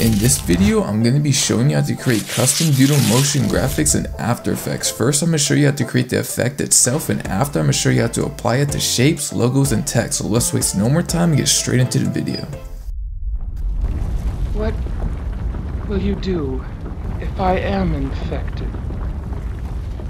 In this video, I'm going to be showing you how to create custom doodle motion graphics in After Effects. First, I'm going to show you how to create the effect itself, and after, I'm going to show you how to apply it to shapes, logos, and text. So let's waste no more time and get straight into the video. What will you do if I am infected?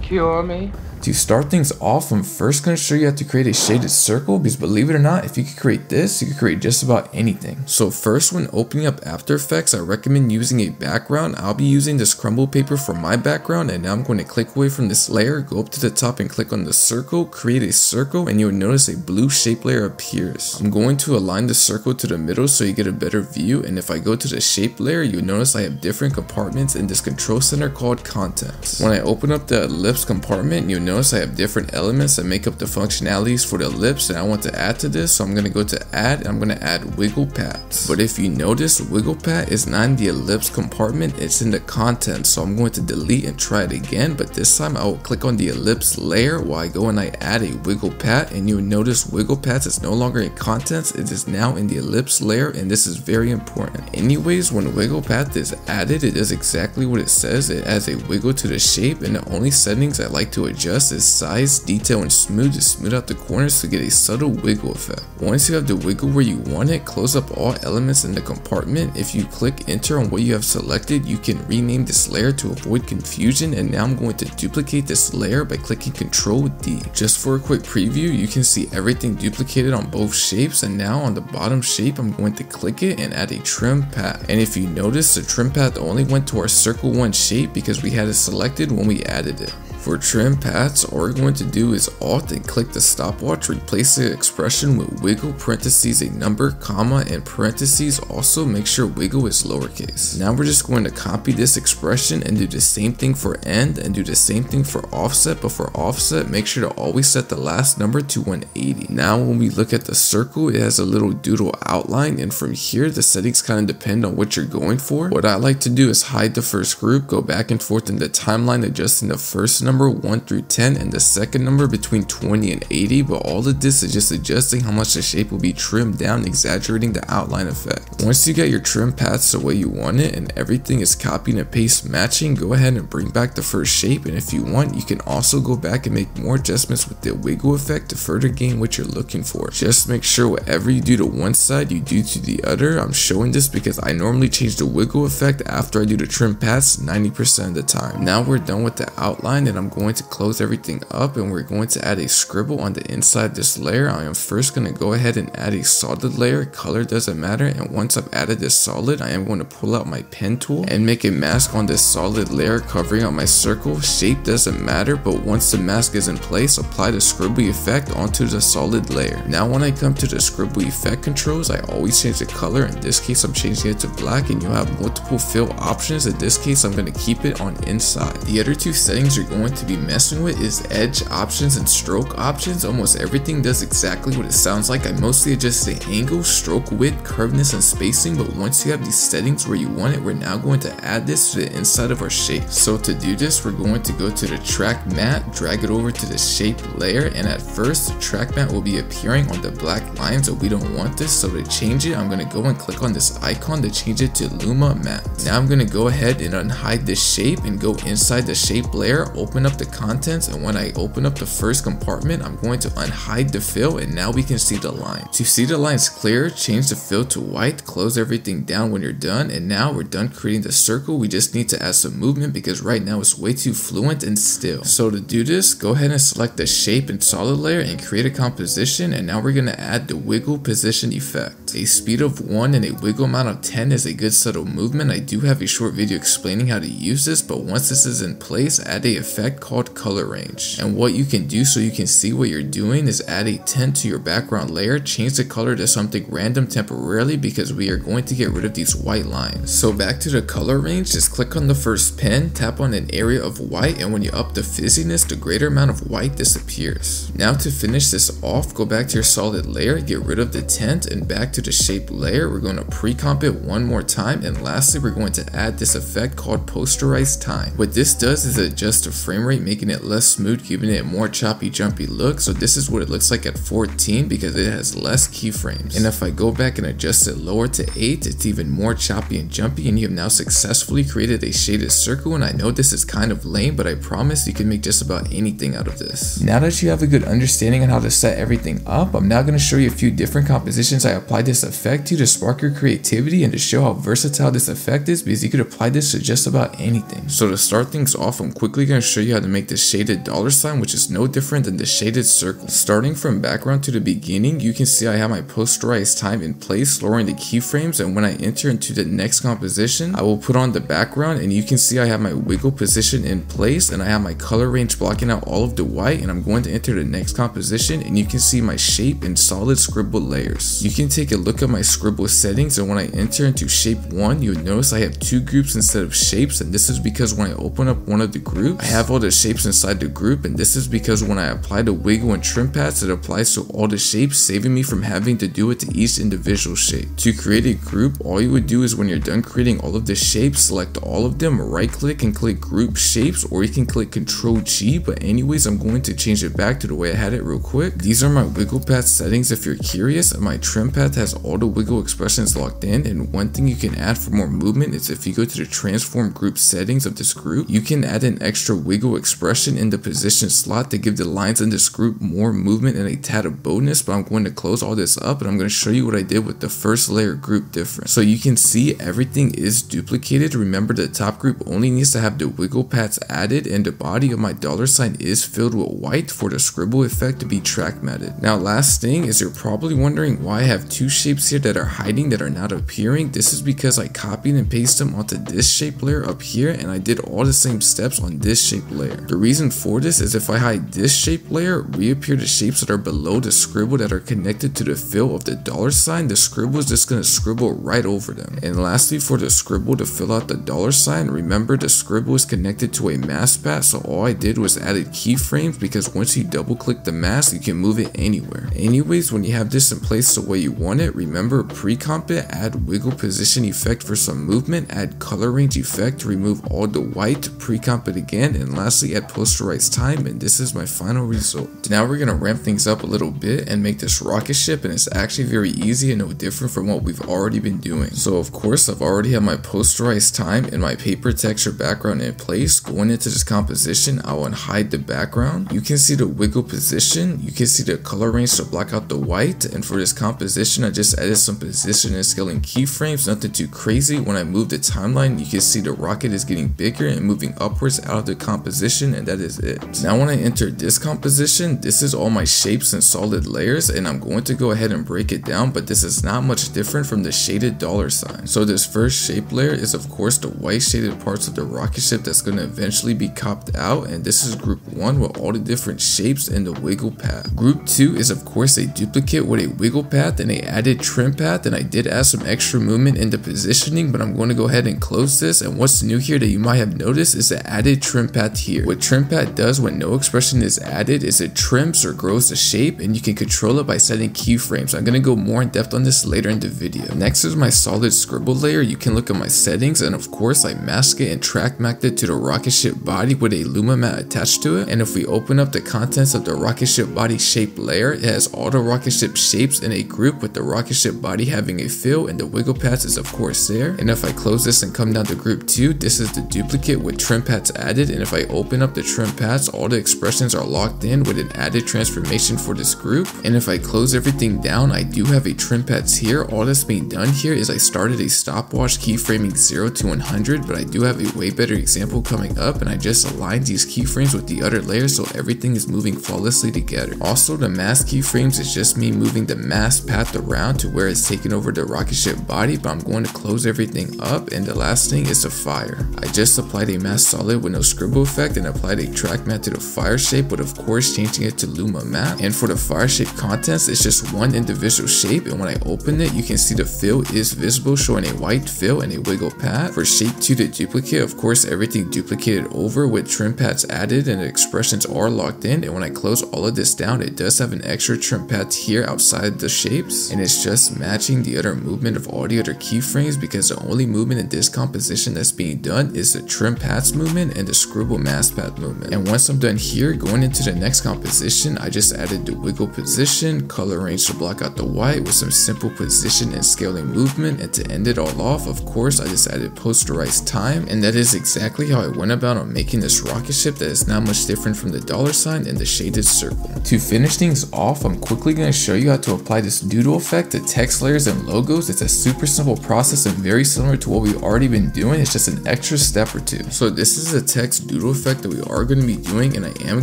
Cure me? To start things off, I'm first going to show you how to create a shaded circle because believe it or not, if you could create this, you could create just about anything. So first, when opening up After Effects, I recommend using a background. I'll be using this crumble paper for my background and now I'm going to click away from this layer, go up to the top and click on the circle, create a circle and you'll notice a blue shape layer appears. I'm going to align the circle to the middle so you get a better view and if I go to the shape layer, you'll notice I have different compartments in this control center called contents. When I open up the ellipse compartment, you'll notice notice I have different elements that make up the functionalities for the ellipse and I want to add to this so I'm going to go to add and I'm going to add wiggle paths. But if you notice wiggle path is not in the ellipse compartment it's in the content so I'm going to delete and try it again but this time I will click on the ellipse layer while I go and I add a wiggle path and you'll notice wiggle path is no longer in contents it is now in the ellipse layer and this is very important. Anyways when wiggle path is added it does exactly what it says it adds a wiggle to the shape and the only settings I like to adjust is size, detail, and smooth to smooth out the corners to get a subtle wiggle effect. Once you have the wiggle where you want it, close up all elements in the compartment. If you click enter on what you have selected, you can rename this layer to avoid confusion and now I'm going to duplicate this layer by clicking Ctrl D. Just for a quick preview, you can see everything duplicated on both shapes and now on the bottom shape, I'm going to click it and add a trim path. And if you notice, the trim path only went to our circle 1 shape because we had it selected when we added it. For trim paths, all we're going to do is Alt and click the stopwatch, replace the expression with wiggle parentheses a number, comma, and parentheses. Also make sure wiggle is lowercase. Now we're just going to copy this expression and do the same thing for end and do the same thing for offset, but for offset, make sure to always set the last number to 180. Now when we look at the circle, it has a little doodle outline and from here, the settings kind of depend on what you're going for. What I like to do is hide the first group, go back and forth in the timeline adjusting the first number number 1 through 10 and the second number between 20 and 80 but all of this is just adjusting how much the shape will be trimmed down exaggerating the outline effect. Once you get your trim paths the way you want it and everything is copy and paste matching go ahead and bring back the first shape and if you want you can also go back and make more adjustments with the wiggle effect to further gain what you're looking for. Just make sure whatever you do to one side you do to the other. I'm showing this because I normally change the wiggle effect after I do the trim paths 90% of the time. Now we're done with the outline and I'm I'm going to close everything up and we're going to add a scribble on the inside this layer. I am first going to go ahead and add a solid layer. Color doesn't matter. And once I've added this solid, I am going to pull out my pen tool and make a mask on this solid layer covering up my circle. Shape doesn't matter, but once the mask is in place, apply the scribble effect onto the solid layer. Now when I come to the scribble effect controls, I always change the color. In this case, I'm changing it to black and you'll have multiple fill options. In this case, I'm going to keep it on inside. The other two settings you're going to be messing with is edge options and stroke options. Almost everything does exactly what it sounds like. I mostly adjust the angle, stroke width, curviness, and spacing, but once you have these settings where you want it, we're now going to add this to the inside of our shape. So to do this, we're going to go to the track matte, drag it over to the shape layer, and at first, the track matte will be appearing on the black lines, so we don't want this. So to change it, I'm going to go and click on this icon to change it to Luma Matte. Now I'm going to go ahead and unhide this shape and go inside the shape layer, open open up the contents and when I open up the first compartment, I'm going to unhide the fill and now we can see the line. To see the lines clear, change the fill to white, close everything down when you're done, and now we're done creating the circle. We just need to add some movement because right now it's way too fluent and still. So to do this, go ahead and select the shape and solid layer and create a composition and now we're going to add the wiggle position effect. A speed of 1 and a wiggle amount of 10 is a good subtle movement. I do have a short video explaining how to use this, but once this is in place, add a effect effect called color range. And what you can do so you can see what you're doing is add a tint to your background layer, change the color to something random temporarily because we are going to get rid of these white lines. So back to the color range, just click on the first pen, tap on an area of white, and when you up the fuzziness, the greater amount of white disappears. Now to finish this off, go back to your solid layer, get rid of the tint, and back to the shape layer. We're going to pre-comp it one more time, and lastly, we're going to add this effect called posterize time. What this does is adjust the frame frame rate, making it less smooth, giving it more choppy jumpy look. So this is what it looks like at 14 because it has less keyframes. And if I go back and adjust it lower to 8, it's even more choppy and jumpy and you have now successfully created a shaded circle and I know this is kind of lame but I promise you can make just about anything out of this. Now that you have a good understanding on how to set everything up, I'm now going to show you a few different compositions I applied this effect to to spark your creativity and to show how versatile this effect is because you could apply this to just about anything. So to start things off, I'm quickly going to show you how to make the shaded dollar sign which is no different than the shaded circle. Starting from background to the beginning, you can see I have my posterized time in place, lowering the keyframes and when I enter into the next composition, I will put on the background and you can see I have my wiggle position in place and I have my color range blocking out all of the white and I'm going to enter the next composition and you can see my shape in solid scribble layers. You can take a look at my scribble settings and when I enter into shape 1 you'll notice I have two groups instead of shapes and this is because when I open up one of the groups I have all the shapes inside the group and this is because when I apply the wiggle and trim paths it applies to all the shapes saving me from having to do it to each individual shape. To create a group all you would do is when you're done creating all of the shapes select all of them right click and click group shapes or you can click control G but anyways I'm going to change it back to the way I had it real quick. These are my wiggle path settings if you're curious my trim path has all the wiggle expressions locked in and one thing you can add for more movement is if you go to the transform group settings of this group you can add an extra wiggle expression in the position slot to give the lines in this group more movement and a tad of boldness but I'm going to close all this up and I'm going to show you what I did with the first layer group difference. So you can see everything is duplicated. Remember the top group only needs to have the wiggle paths added and the body of my dollar sign is filled with white for the scribble effect to be track matted. Now last thing is you're probably wondering why I have two shapes here that are hiding that are not appearing. This is because I copied and pasted them onto this shape layer up here and I did all the same steps on this shape layer. The reason for this is if I hide this shape layer, reappear the shapes that are below the scribble that are connected to the fill of the dollar sign, the scribble is just going to scribble right over them. And lastly for the scribble to fill out the dollar sign, remember the scribble is connected to a mask path so all I did was added keyframes because once you double click the mask you can move it anywhere. Anyways when you have this in place the way you want it, remember pre-comp it, add wiggle position effect for some movement, add color range effect remove all the white, pre-comp it again, and lastly add posterized time and this is my final result. Now we're gonna ramp things up a little bit and make this rocket ship and it's actually very easy and no different from what we've already been doing. So of course I've already had my posterized time and my paper texture background in place. Going into this composition I will hide the background. You can see the wiggle position, you can see the color range to block out the white and for this composition I just added some position and scaling keyframes, nothing too crazy. When I move the timeline you can see the rocket is getting bigger and moving upwards out of the composition and that is it. Now when I enter this composition, this is all my shapes and solid layers and I'm going to go ahead and break it down but this is not much different from the shaded dollar sign. So this first shape layer is of course the white shaded parts of the rocket ship that's going to eventually be copped out and this is group 1 with all the different shapes and the wiggle path. Group 2 is of course a duplicate with a wiggle path and a added trim path and I did add some extra movement in the positioning but I'm going to go ahead and close this and what's new here that you might have noticed is the added trim path here. What trim path does when no expression is added is it trims or grows the shape and you can control it by setting keyframes. I'm going to go more in depth on this later in the video. Next is my solid scribble layer. You can look at my settings and of course I mask it and track matted it to the rocket ship body with a luma matte attached to it and if we open up the contents of the rocket ship body shape layer it has all the rocket ship shapes in a group with the rocket ship body having a fill and the wiggle paths is of course there and if I close this and come down to group 2 this is the duplicate with trim paths added and if I open up the trim paths all the expressions are locked in with an added transformation for this group and if I close everything down I do have a trim paths here all that's being done here is I started a stopwatch keyframing 0 to 100 but I do have a way better example coming up and I just aligned these keyframes with the other layers so everything is moving flawlessly together. Also the mask keyframes is just me moving the mask path around to where it's taking over the rocket ship body but I'm going to close everything up and the last thing is the fire. I just applied a mask solid with no scribble effect and applied a track matte to the fire shape but of course changing it to Luma matte. And for the fire shape contents it's just one individual shape. And when I open it you can see the fill is visible showing a white fill and a wiggle path. For shape 2 to duplicate of course everything duplicated over with trim paths added and expressions are locked in. And when I close all of this down it does have an extra trim path here outside the shapes. And it's just matching the other movement of all the other keyframes because the only movement in this composition that's being done is the trim paths movement and the scribble mask path movement. And once I'm done here, going into the next composition, I just added the wiggle position, color range to block out the white with some simple position and scaling movement. And to end it all off, of course, I just added posterized time. And that is exactly how I went about on making this rocket ship that is not much different from the dollar sign and the shaded circle. To finish things off, I'm quickly going to show you how to apply this doodle effect to text layers and logos. It's a super simple process and very similar to what we've already been doing. It's just an extra step or two. So this is a text doodle effect that we are going to be doing and I am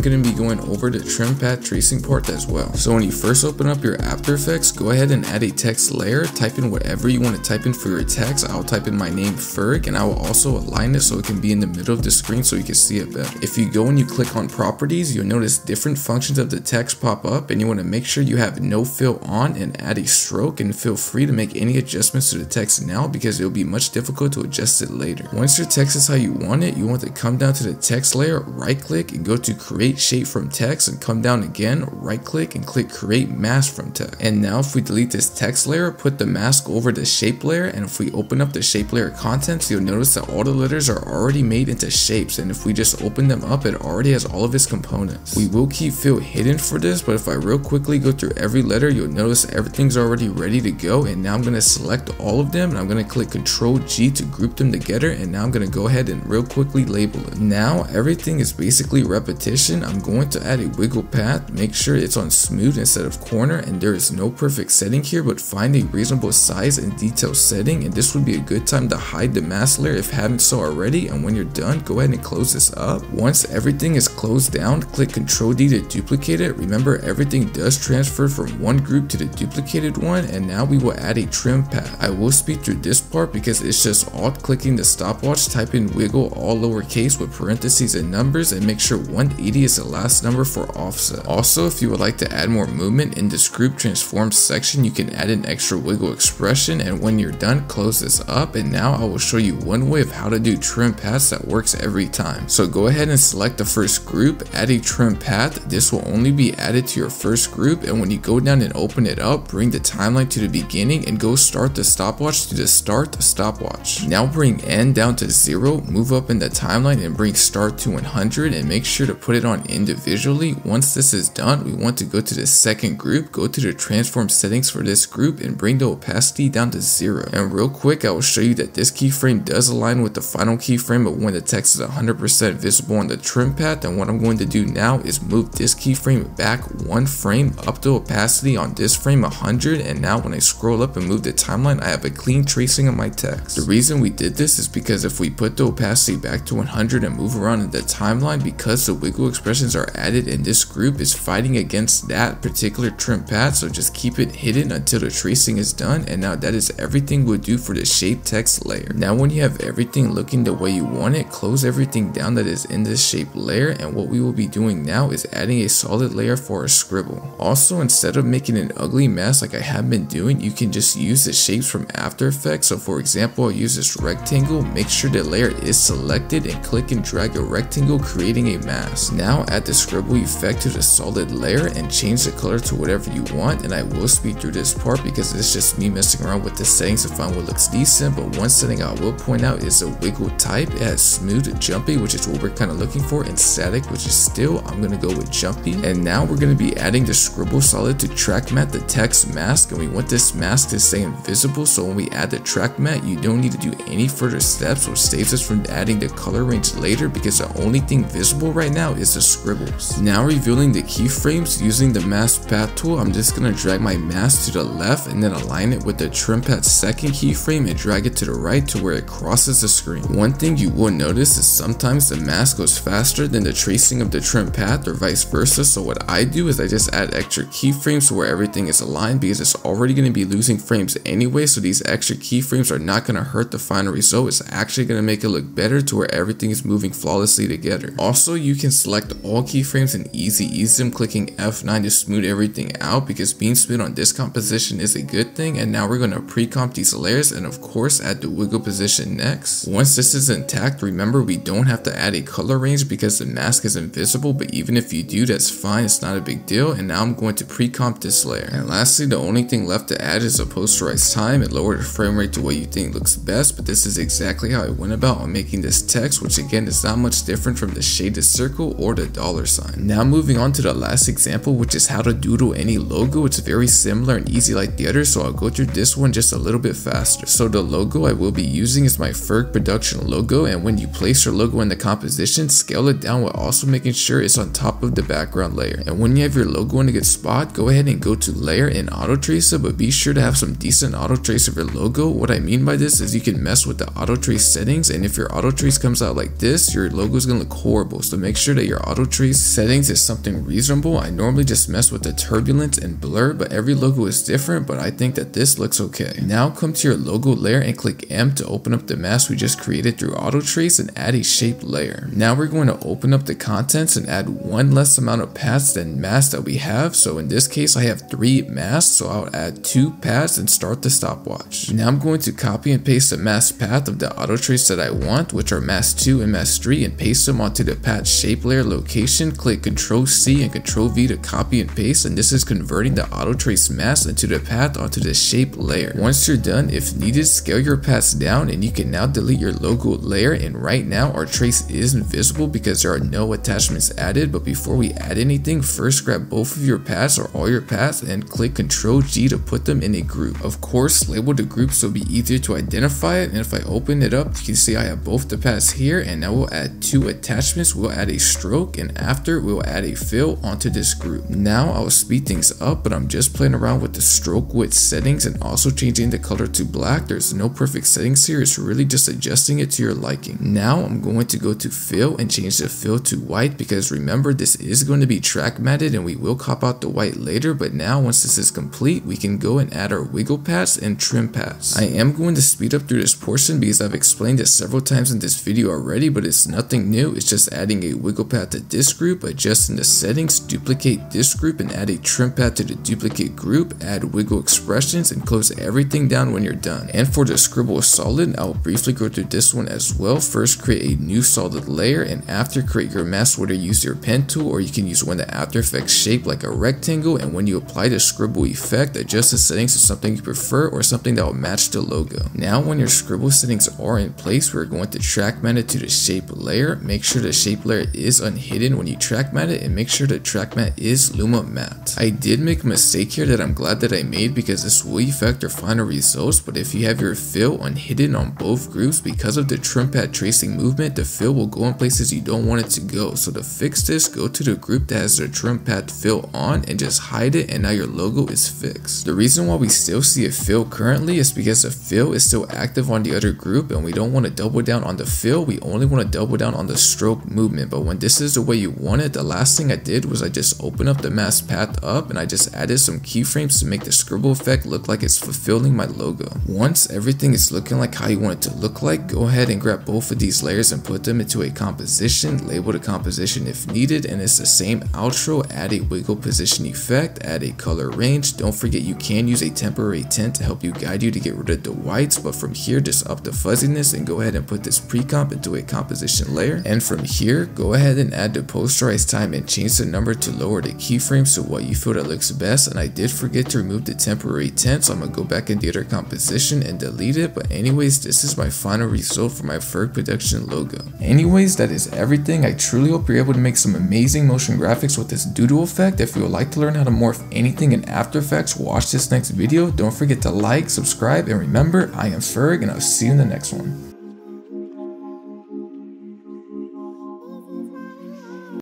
going to be going over the trim path tracing part as well. So when you first open up your After Effects, go ahead and add a text layer, type in whatever you want to type in for your text. I'll type in my name Ferg and I will also align it so it can be in the middle of the screen so you can see it better. If you go and you click on properties, you'll notice different functions of the text pop up and you want to make sure you have no fill on and add a stroke and feel free to make any adjustments to the text now because it'll be much difficult to adjust it later. Once your text is how you want it, you want to come down to the text layer, right click and go to create shape from text and come down again, right click and click create mask from text. And now if we delete this text layer, put the mask over the shape layer and if we open up the shape layer contents, you'll notice that all the letters are already made into shapes and if we just open them up, it already has all of its components. We will keep fill hidden for this, but if I real quickly go through every letter, you'll notice everything's already ready to go and now I'm going to select all of them and I'm going to click Control G to group them together and now I'm going to go ahead and real quickly label it. Now everything is basically repetition. I'm going to add a wiggle path, make sure it's on smooth instead of corner and there is no perfect setting here but find a reasonable size and detail setting and this would be a good time to hide the mask layer if haven't so already and when you're done go ahead and close this up. Once everything is closed down click Ctrl D to duplicate it. Remember everything does transfer from one group to the duplicated one and now we will add a trim path. I will speed through this part because it's just alt clicking the stopwatch type in wiggle all lowercase with parentheses and numbers and make sure 180 is the last number for offset. Also if you would like to add more movement in this group transform section you can add an extra wiggle expression and when you're done close this up and now I will show you one way of how to do trim paths that works every time. So go ahead and select the first group, add a trim path. This will only be added to your first group and when you go down and open it up, bring the timeline to the beginning and go start the stopwatch to the start stopwatch. Now bring end down to 0, move up in the timeline and bring start to 100 and make sure to put it on individually. Once this is done, we want to go to the second group, go to the transform settings for this group and bring the opacity down to 0. And real quick, I will show you that this keyframe does align with the final keyframe but when the text is 100% visible on the trim path then what I'm going to do now is move this keyframe back one frame up to opacity on this frame 100 and now when I scroll up and move the timeline I have a clean tracing of my text. The reason we did this is because if we put the opacity back to 100 and move around in the timeline because the wiggle expressions are added and this group is fighting against that particular trim path so just keep it hidden until the tracing is done and now that is everything we'll do for the shape text layer. Now when you have everything looking the way you want it, close everything down that is in this shape layer and what we will be doing now is adding a solid layer for our scribble. Also instead of making an ugly mess like I have been doing, you can just use the shapes from After Effects. So for example, I'll use this rectangle, make sure the layer is selected and click and drag rectangle creating a mask. Now add the scribble effect to the solid layer and change the color to whatever you want and I will speed through this part because it's just me messing around with the settings to find what looks decent but one setting I will point out is the wiggle type. It has smooth jumpy which is what we're kind of looking for and static which is still I'm going to go with jumpy and now we're going to be adding the scribble solid to track matte the text mask and we want this mask to stay invisible so when we add the track matte you don't need to do any further steps which saves us from adding the color range later because the only thing visible right now is the scribbles. Now revealing the keyframes using the mask path tool I'm just going to drag my mask to the left and then align it with the trim path second keyframe and drag it to the right to where it crosses the screen. One thing you will notice is sometimes the mask goes faster than the tracing of the trim path or vice versa so what I do is I just add extra keyframes where everything is aligned because it's already going to be losing frames anyway so these extra keyframes are not going to hurt the final result it's actually going to make it look better to where everything is moving flawlessly together. Also you can select all keyframes and easy ease them clicking F9 to smooth everything out because being smooth on this composition is a good thing and now we're going to pre-comp these layers and of course add the wiggle position next. Once this is intact remember we don't have to add a color range because the mask is invisible but even if you do that's fine it's not a big deal and now I'm going to pre-comp this layer. And lastly the only thing left to add is a posterized time and lower the frame rate to what you think looks best but this is exactly how I went about on making this text which again is not much much different from the shaded circle or the dollar sign. Now moving on to the last example which is how to doodle any logo. It's very similar and easy like the other so I'll go through this one just a little bit faster. So the logo I will be using is my Ferg production logo and when you place your logo in the composition, scale it down while also making sure it's on top of the background layer. And when you have your logo in a good spot, go ahead and go to layer and auto tracer but be sure to have some decent auto trace of your logo. What I mean by this is you can mess with the auto trace settings and if your auto trace comes out like this, your logo is going to look horrible. So make sure that your auto trace settings is something reasonable. I normally just mess with the turbulence and blur but every logo is different but I think that this looks okay. Now come to your logo layer and click M to open up the mask we just created through auto trace and add a shape layer. Now we're going to open up the contents and add one less amount of paths than masks that we have. So in this case I have three masks so I'll add two paths and start the stopwatch. Now I'm going to copy and paste the mask path of the auto trace that I want which are mask 2 and mask 3 and paste them onto the path shape layer location. Click Ctrl C and Ctrl V to copy and paste and this is converting the auto trace mask into the path onto the shape layer. Once you're done, if needed, scale your paths down and you can now delete your logo layer and right now our trace is invisible because there are no attachments added but before we add anything, first grab both of your paths or all your paths and click Ctrl G to put them in a group. Of course, label the group so it'll be easier to identify it and if I open it up, you can see I have both the paths here and now we'll add two attachments. We'll add a stroke and after we'll add a fill onto this group. Now I'll speed things up but I'm just playing around with the stroke width settings and also changing the color to black. There's no perfect settings here, it's really just adjusting it to your liking. Now I'm going to go to fill and change the fill to white because remember this is going to be track matted and we will cop out the white later but now once this is complete we can go and add our wiggle paths and trim paths. I am going to speed up through this portion because I've explained it several times in this video already but it's nothing new, it's just adding a wiggle path to this group, adjusting the settings, duplicate this group and add a trim path to the duplicate group, add wiggle expressions and close everything down when you're done. And for the scribble solid, I'll briefly go through this one as well. First create a new solid layer and after create your mask whether you use your pen tool or you can use one that After Effects shape like a rectangle and when you apply the scribble effect, adjust the settings to something you prefer or something that will match the logo. Now when your scribble settings are in place, we're going to track matte to the shape layer. Make sure the shape layer is unhidden when you track matte it and make sure the track matte is Luma matte. I did make a mistake here that I'm glad that I made because this will affect your final results but if you have your fill unhidden on both groups because of the trim path tracing movement the fill will go in places you don't want it to go so to fix this go to the group that has the trim path fill on and just hide it and now your logo is fixed. The reason why we still see a fill currently is because the fill is still active on the other group and we don't want to double down on the fill we only want to double down on the stroke movement but when this is the way you want it the last thing I did was I just opened up the mask path up and I just added some keyframes to make the scribble effect look like it's fulfilling my logo. Once everything is looking like how you want it to look like, go ahead and grab both of these layers and put them into a composition, label the composition if needed, and it's the same outro, add a wiggle position effect, add a color range, don't forget you can use a temporary tint to help you guide you to get rid of the whites, but from here just up the fuzziness and go ahead and put this pre-comp into a composition layer, and from here, go ahead and add the posterize time and change the number to lower the keyframes to what you feel that looks best, and I did forget to remove the temporary tint, so I'm gonna go back in the other composition and delete it, but anyways, this is my final result for my Ferg production logo. Anyways, that is everything. I truly hope you're able to make some amazing motion graphics with this doodle effect. If you would like to learn how to morph anything in After Effects, watch this next video. Don't forget to like, subscribe, and remember, I am Ferg, and I'll see you in the next one.